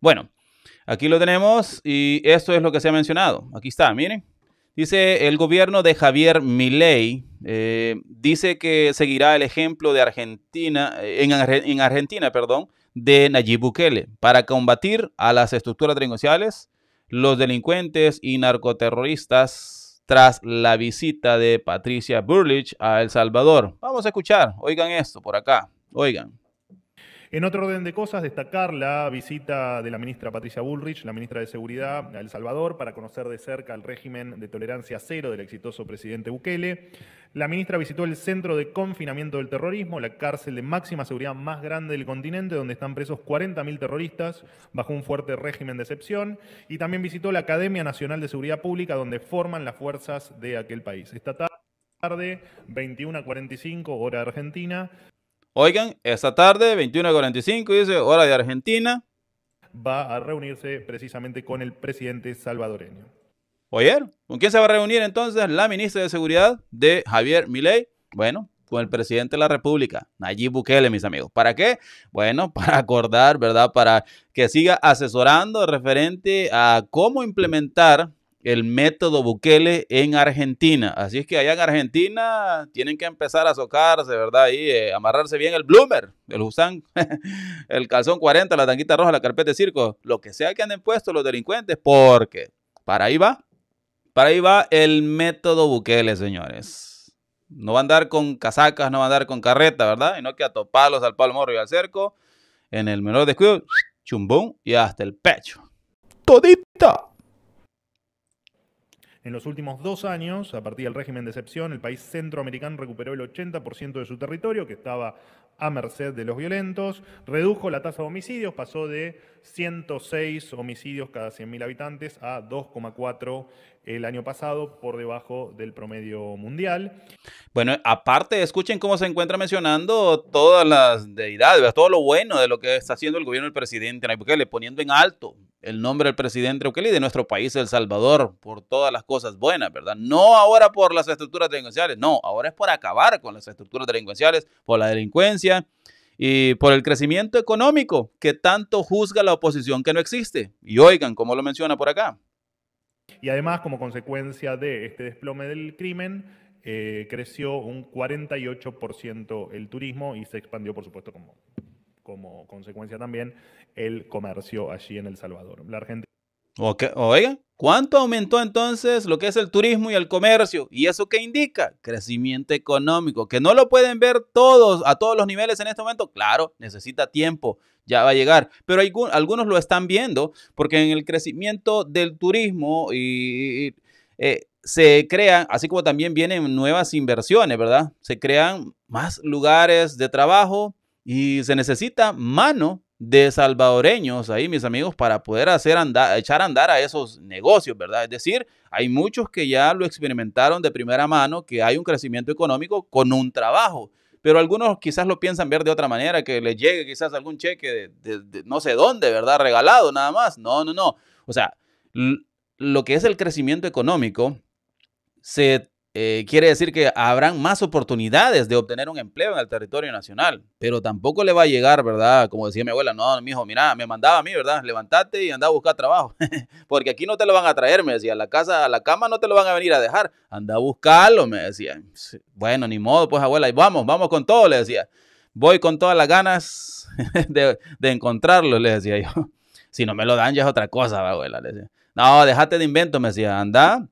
Bueno, aquí lo tenemos y esto es lo que se ha mencionado. Aquí está, miren. Dice el gobierno de Javier Milei, eh, dice que seguirá el ejemplo de Argentina, eh, en, en, Argentina, perdón, de Nayib Bukele para combatir a las estructuras delincuenciales, los delincuentes y narcoterroristas tras la visita de Patricia Burlich a El Salvador. Vamos a escuchar, oigan esto por acá, oigan. En otro orden de cosas, destacar la visita de la ministra Patricia Bullrich, la ministra de Seguridad a El Salvador, para conocer de cerca el régimen de tolerancia cero del exitoso presidente Bukele. La ministra visitó el Centro de Confinamiento del Terrorismo, la cárcel de máxima seguridad más grande del continente, donde están presos 40.000 terroristas bajo un fuerte régimen de excepción. Y también visitó la Academia Nacional de Seguridad Pública, donde forman las fuerzas de aquel país. Esta tarde, 21 a 45, hora argentina, Oigan, esta tarde, 21.45, dice, hora de Argentina. Va a reunirse precisamente con el presidente salvadoreño. ¿Oyeron? ¿Con quién se va a reunir entonces la ministra de Seguridad de Javier Milei? Bueno, con el presidente de la República, Nayib Bukele, mis amigos. ¿Para qué? Bueno, para acordar, ¿verdad? Para que siga asesorando referente a cómo implementar el método Bukele en Argentina. Así es que allá en Argentina tienen que empezar a socarse, ¿verdad? Y eh, amarrarse bien el bloomer, el Husán, el calzón 40, la tanquita roja, la carpeta de circo, lo que sea que anden puesto los delincuentes, porque para ahí va, para ahí va el método Bukele, señores. No va a andar con casacas, no va a andar con carreta, ¿verdad? Y no que atoparlos al palo morro y al cerco. En el menor descuido, chumbón y hasta el pecho. Todita. En los últimos dos años, a partir del régimen de excepción, el país centroamericano recuperó el 80% de su territorio, que estaba a merced de los violentos, redujo la tasa de homicidios, pasó de 106 homicidios cada 100.000 habitantes a 2,4 el año pasado, por debajo del promedio mundial. Bueno, aparte, escuchen cómo se encuentra mencionando todas las deidades, todo lo bueno de lo que está haciendo el gobierno del presidente Nayib Bukele, poniendo en alto el nombre del presidente Bukele y de nuestro país, El Salvador, por todas las cosas buenas, ¿verdad? No ahora por las estructuras delincuenciales, no, ahora es por acabar con las estructuras delincuenciales, por la delincuencia y por el crecimiento económico que tanto juzga la oposición que no existe. Y oigan, cómo lo menciona por acá. Y además, como consecuencia de este desplome del crimen, eh, creció un 48% el turismo y se expandió, por supuesto, como, como consecuencia también el comercio allí en El Salvador. La Argentina. Oiga, ¿cuánto aumentó entonces lo que es el turismo y el comercio? ¿Y eso qué indica? Crecimiento económico, que no lo pueden ver todos a todos los niveles en este momento. Claro, necesita tiempo, ya va a llegar, pero algunos lo están viendo porque en el crecimiento del turismo y, eh, se crean, así como también vienen nuevas inversiones, ¿verdad? Se crean más lugares de trabajo y se necesita mano de salvadoreños ahí, mis amigos, para poder hacer andar, echar a andar a esos negocios, ¿verdad? Es decir, hay muchos que ya lo experimentaron de primera mano, que hay un crecimiento económico con un trabajo, pero algunos quizás lo piensan ver de otra manera, que les llegue quizás algún cheque de, no sé dónde, ¿verdad? Regalado nada más. No, no, no. O sea, lo que es el crecimiento económico se eh, quiere decir que habrán más oportunidades de obtener un empleo en el territorio nacional, pero tampoco le va a llegar, ¿verdad? Como decía mi abuela, no, mi hijo, mira, me mandaba a mí, ¿verdad? Levantate y anda a buscar trabajo, porque aquí no te lo van a traer, me decía, a la casa, a la cama no te lo van a venir a dejar, anda a buscarlo, me decía. Bueno, ni modo, pues abuela, vamos, vamos con todo, le decía. Voy con todas las ganas de, de encontrarlo, le decía yo. Si no me lo dan ya es otra cosa, abuela, le decía. No, déjate de invento, me decía, anda,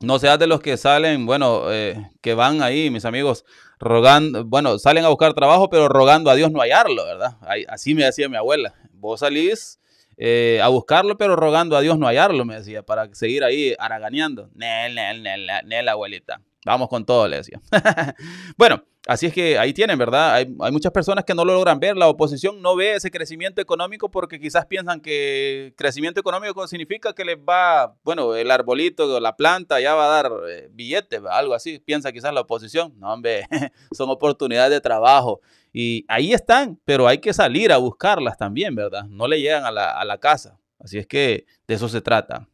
no seas de los que salen, bueno, eh, que van ahí, mis amigos, rogando, bueno, salen a buscar trabajo, pero rogando a Dios no hallarlo, ¿verdad? Así me decía mi abuela. Vos salís eh, a buscarlo, pero rogando a Dios no hallarlo, me decía, para seguir ahí haraganeando. Nel, nel, nel, nel, abuelita. Vamos con todo, le decía. bueno, así es que ahí tienen, ¿verdad? Hay, muchas personas que no lo logran ver. La oposición no ve ese crecimiento económico porque quizás piensan que crecimiento económico significa que les va, bueno, el arbolito, la planta ya va a dar eh, billetes, algo así. Piensa quizás la oposición. No, hombre, son oportunidades de trabajo. Y ahí están, pero hay que salir a buscarlas también, ¿verdad? No le llegan a la, a la casa. Así es que de eso se trata.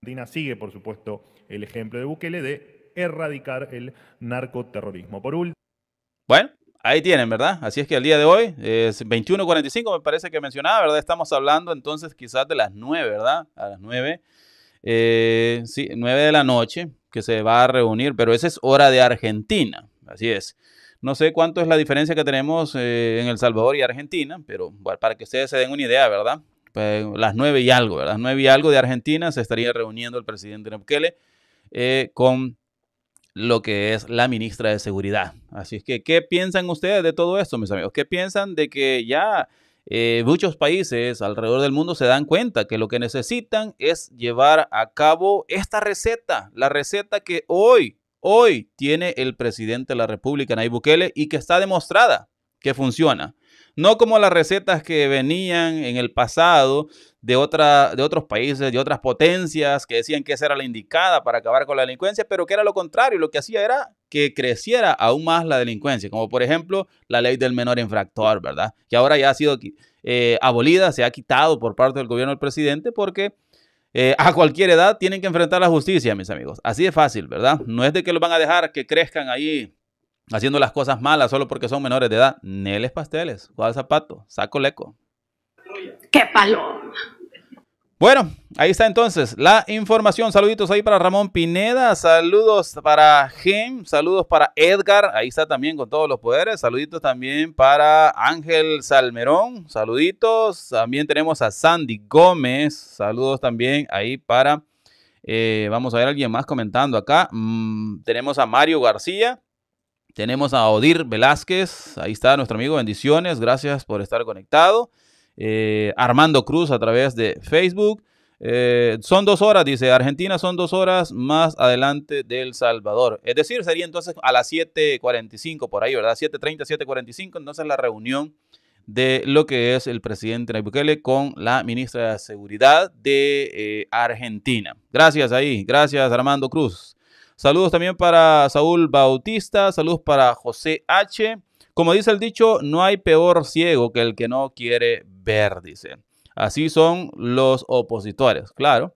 Dina sigue, por supuesto, el ejemplo de Bukele de erradicar el narcoterrorismo. Por último. Bueno, Ahí tienen, ¿verdad? Así es que el día de hoy es 21.45, me parece que mencionaba, ¿verdad? Estamos hablando entonces quizás de las 9, ¿verdad? A las 9. Eh, sí, 9 de la noche que se va a reunir, pero esa es hora de Argentina. Así es. No sé cuánto es la diferencia que tenemos eh, en El Salvador y Argentina, pero para que ustedes se den una idea, ¿verdad? Pues, las 9 y algo, ¿verdad? 9 y algo de Argentina se estaría reuniendo el presidente Bukele eh, con lo que es la ministra de Seguridad. Así es que, ¿qué piensan ustedes de todo esto, mis amigos? ¿Qué piensan de que ya eh, muchos países alrededor del mundo se dan cuenta que lo que necesitan es llevar a cabo esta receta, la receta que hoy, hoy tiene el presidente de la República, Nayib Bukele, y que está demostrada que funciona. No como las recetas que venían en el pasado de, otra, de otros países, de otras potencias, que decían que esa era la indicada para acabar con la delincuencia, pero que era lo contrario. Lo que hacía era que creciera aún más la delincuencia, como por ejemplo la ley del menor infractor, ¿verdad? Que ahora ya ha sido eh, abolida, se ha quitado por parte del gobierno del presidente porque... Eh, a cualquier edad tienen que enfrentar la justicia, mis amigos. Así de fácil, ¿verdad? No es de que los van a dejar que crezcan ahí haciendo las cosas malas solo porque son menores de edad. Neles pasteles, cuál zapato, saco leco. ¡Qué paloma! Bueno, ahí está entonces la información. Saluditos ahí para Ramón Pineda, saludos para Gem, saludos para Edgar, ahí está también con todos los poderes. Saluditos también para Ángel Salmerón, saluditos. También tenemos a Sandy Gómez, saludos también ahí para, eh, vamos a ver a alguien más comentando acá. Mm, tenemos a Mario García, tenemos a Odir Velázquez, ahí está nuestro amigo, bendiciones, gracias por estar conectado. Eh, Armando Cruz a través de Facebook. Eh, son dos horas, dice, Argentina son dos horas más adelante del Salvador. Es decir, sería entonces a las 7.45 por ahí, ¿verdad? 7.30, 7.45, entonces la reunión de lo que es el presidente Nayib Bukele con la ministra de Seguridad de eh, Argentina. Gracias ahí, gracias Armando Cruz. Saludos también para Saúl Bautista, saludos para José H. Como dice el dicho, no hay peor ciego que el que no quiere ver, dice. Así son los opositores, claro.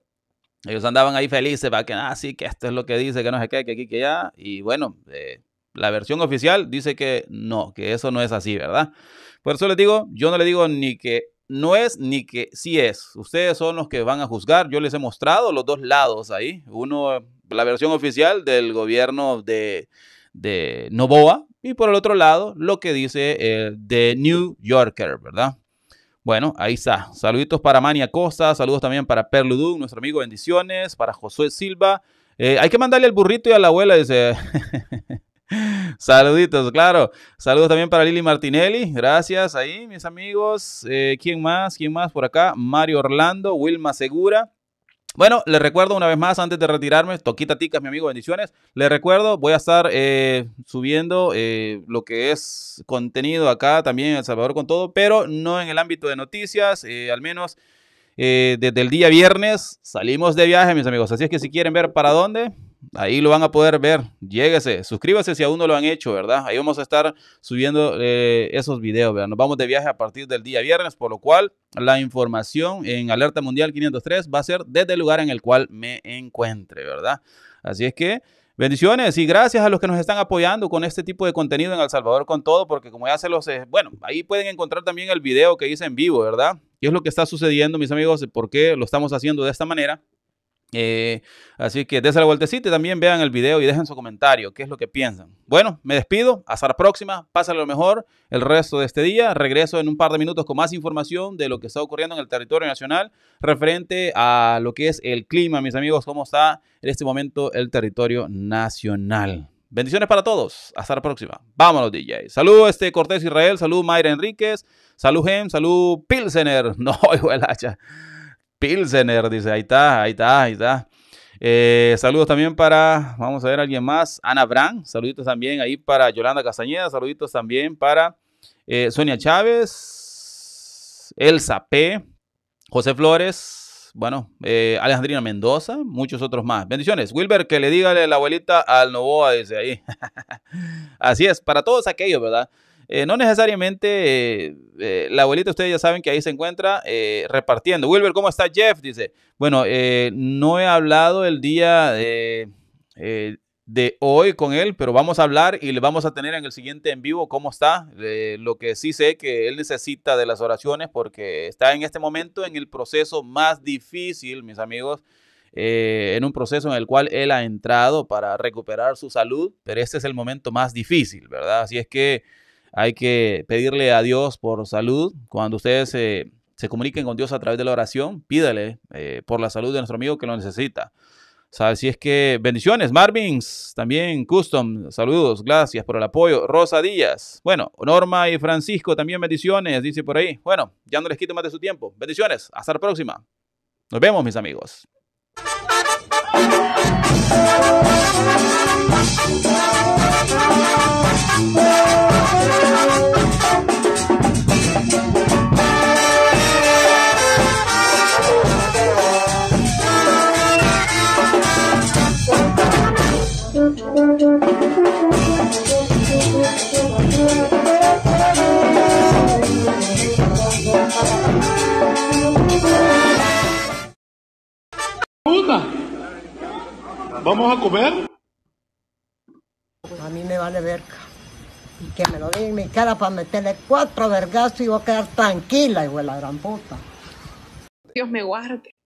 Ellos andaban ahí felices para que, ah, sí, que esto es lo que dice, que no sé qué, que aquí, que allá. Y bueno, eh, la versión oficial dice que no, que eso no es así, ¿verdad? Por eso les digo, yo no le digo ni que no es ni que sí es. Ustedes son los que van a juzgar. Yo les he mostrado los dos lados ahí. Uno, la versión oficial del gobierno de, de Novoa y por el otro lado lo que dice el The New Yorker, ¿verdad? Bueno, ahí está. Saluditos para Mania Costa, saludos también para Perludú, nuestro amigo, bendiciones, para Josué Silva. Eh, hay que mandarle el burrito y a la abuela, dice. Saluditos, claro. Saludos también para Lili Martinelli. Gracias ahí, mis amigos. Eh, ¿Quién más? ¿Quién más por acá? Mario Orlando, Wilma Segura. Bueno, les recuerdo una vez más, antes de retirarme, Toquita Ticas, mi amigo, bendiciones. Les recuerdo, voy a estar eh, subiendo eh, lo que es contenido acá también en El Salvador con todo, pero no en el ámbito de noticias, al menos desde el día viernes salimos de viaje, mis amigos. Así es que si quieren ver para dónde, Ahí lo van a poder ver. Lléguese, suscríbase si aún no lo han hecho, ¿verdad? Ahí vamos a estar subiendo eh, esos videos, ¿verdad? Nos vamos de viaje a partir del día viernes, por lo cual la información en Alerta Mundial 503 va a ser desde el lugar en el cual me encuentre, ¿verdad? Así es que Bendiciones y gracias a los que nos están apoyando con este tipo de contenido en El Salvador con todo, porque como ya se los... Eh, bueno, ahí pueden encontrar también el video que hice en vivo, ¿verdad? ¿Qué es lo que está sucediendo, mis amigos? ¿Por qué lo estamos haciendo de esta manera? Eh, así que desde la vueltecita y también vean el video y dejen su comentario, qué es lo que piensan. Bueno, me despido, hasta la próxima, pásalo lo mejor el resto de este día. Regreso en un par de minutos con más información de lo que está ocurriendo en el territorio nacional referente a lo que es el clima, mis amigos, cómo está en este momento el territorio nacional. Bendiciones para todos. Hasta la próxima. Vámonos, DJ. Salud, este Cortés Israel. Salud, Mayra Enríquez. Salud, Gem. Salud, Pilsener. No, hijo hacha. Pilsener, dice, ahí está, ahí está, ahí está. Eh, saludos también para, vamos a ver alguien más, Ana Brand, saluditos también ahí para Yolanda Castañeda, saluditos también para eh, Sonia Chávez, Elsa P, José Flores, bueno, eh, Alejandrina Mendoza, muchos otros más. Bendiciones. Wilber, que le diga la abuelita al Novoa, dice ahí. Así es, para todos aquellos, ¿verdad? Eh, no necesariamente eh, eh, la abuelita, ustedes ya saben que ahí se encuentra repartiendo. Wilber, ¿cómo está Jeff? Dice, bueno, no he hablado el día de hoy con él, pero vamos a hablar y le vamos a tener en el siguiente en vivo cómo está. Eh, lo que sí sé que él necesita de las oraciones porque está en este momento en el proceso más difícil, mis amigos, eh, en un proceso en el cual él ha entrado para recuperar su salud, pero este es el momento más difícil, ¿verdad? Así es que hay que pedirle a Dios por salud. Cuando ustedes se comuniquen con Dios a través de la oración, pídale eh, por la salud de nuestro amigo que lo necesita. Así es que bendiciones, Marvins, también Custom, saludos, gracias por el apoyo. Rosa Díaz, bueno, Norma y Francisco, también bendiciones, dice por ahí. Bueno, ya no les quito más de su tiempo. Bendiciones, hasta la próxima. Nos vemos, mis amigos. ¿Vamos a comer? A mí me vale verga. Y que me lo diga en mi cara para meterle cuatro vergazos y voy a quedar tranquila, hijo de la gran puta. Dios me guarde.